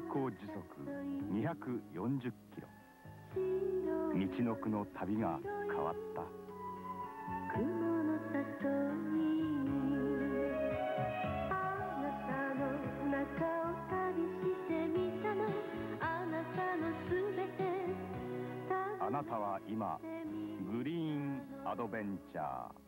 行時速240キロ。道のくの旅が変わった。あなたは今グリーンアドベンチャー。